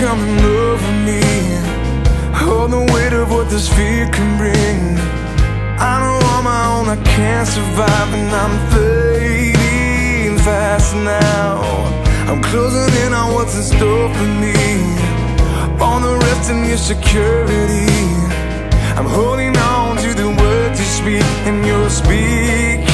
coming over me. All the weight of what this fear can bring. I know on my own I can't survive, and I'm fading fast now. I'm closing in on what's in store for me. On the rest in your security. I'm holding on to the words you speak, and you're speaking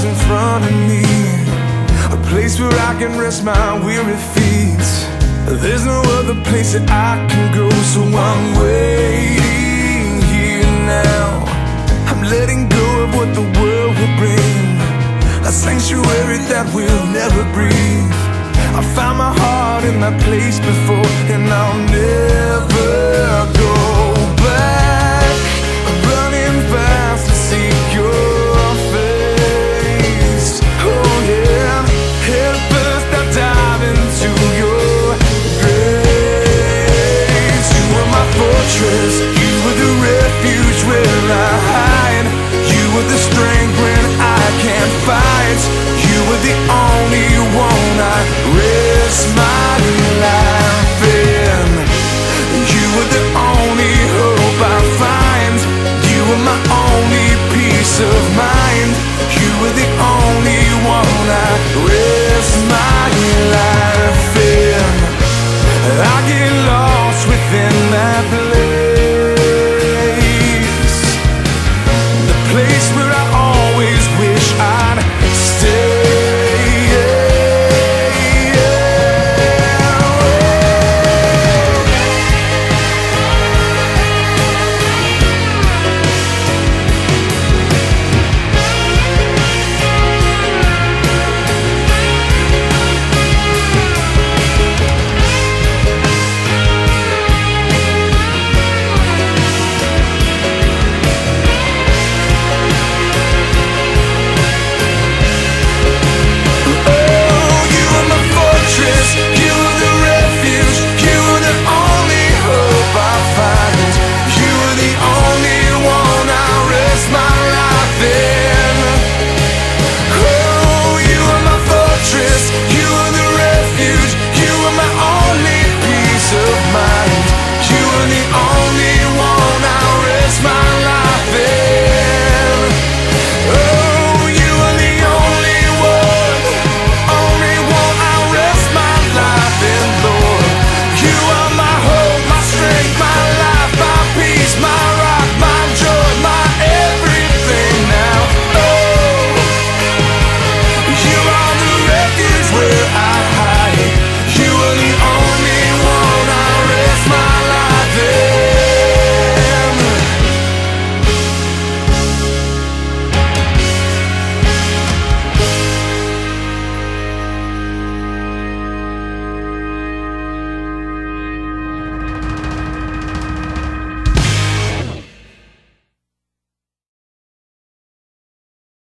in front of me. A place where I can rest my weary feet. There's no other place that I can go, so I'm waiting here now. I'm letting go of what the world will bring. A sanctuary that will never breathe. I found my heart in that place before, and I'll never. will I hide? You were the strength when I can't fight. You were the only one I risk my life in. You were the only hope I find. You were my only peace of mind. You were the only one I risk my life. always wish I